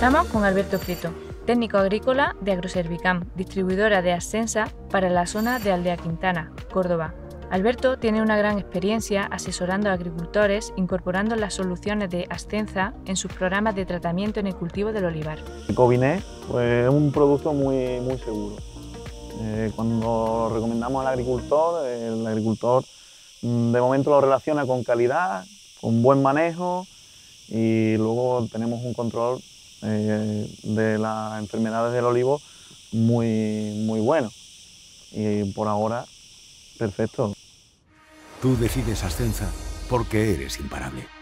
Alberto Prieto, técnico agrícola de Agroservicam, distribuidora de Ascensa para la zona de Aldea Quintana, Córdoba. Alberto tiene una gran experiencia asesorando a agricultores incorporando las soluciones de Ascensa en sus programas de tratamiento en el cultivo del olivar. El Cobinet pues, es un producto muy, muy seguro. Eh, cuando recomendamos al agricultor, el agricultor mm, de momento lo relaciona con calidad, con buen manejo y luego tenemos un control eh, de las enfermedades del olivo muy, muy bueno. Y por ahora, perfecto. Tú decides Ascensa porque eres imparable.